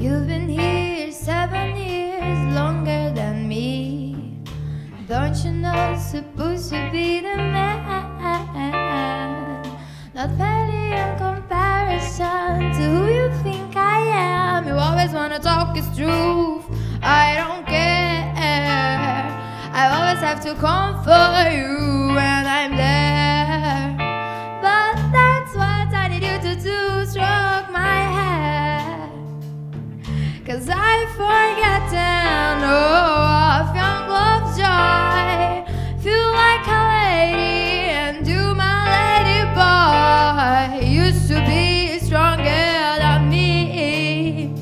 You've been here seven years longer than me. Don't you know, supposed to be the man, not fairly in comparison to who you think I am. You always wanna talk his truth. I don't care. I always have to come for you when I'm there. Forgotten oh, young love's joy. Feel like a lady and do my lady boy. Used to be stronger than me.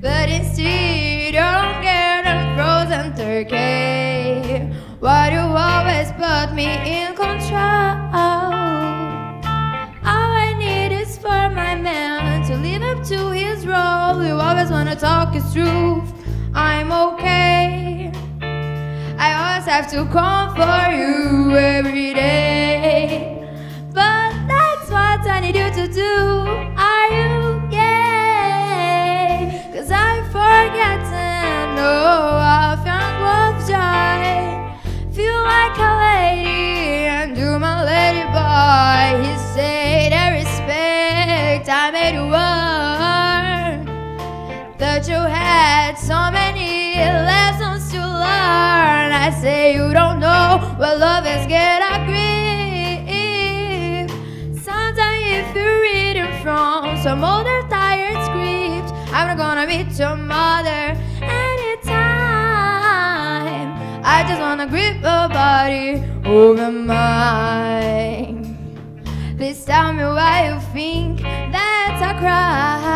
But instead, get a frozen turkey. Why do you always put me in wanna talk his truth. I'm okay. I always have to come for you every day. But that's what I need you to do. Are you gay? Cause I've forgotten oh, of young love's joy. Feel like a lady and do my lady boy. He said, I respect I made earn. That you had so many lessons to learn. I say you don't know what love is, get a grip. Sometimes if you read it from some older tired script, I'm not gonna meet your mother anytime. I just wanna grip your body over mine. Please tell me why you think that's a crime.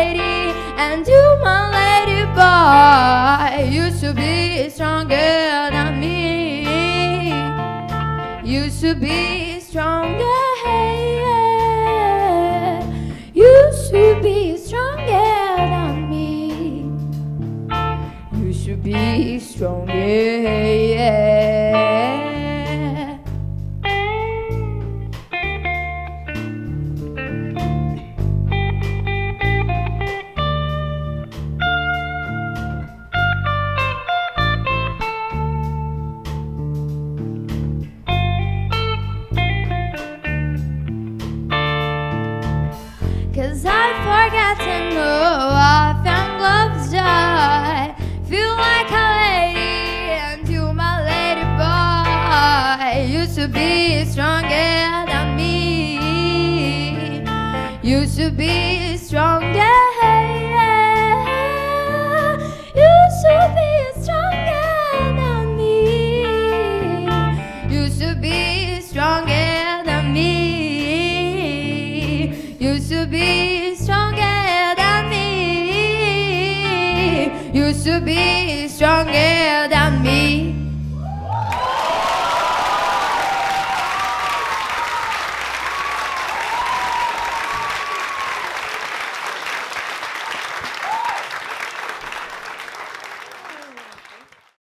Lady and you my lady boy. Used to be stronger than me. Used to be stronger. Be stronger than me. You should be stronger. To be stronger than me. Used to be stronger. Used to be stronger than me. Used to be stronger than me. Used to be stronger than me. Used to be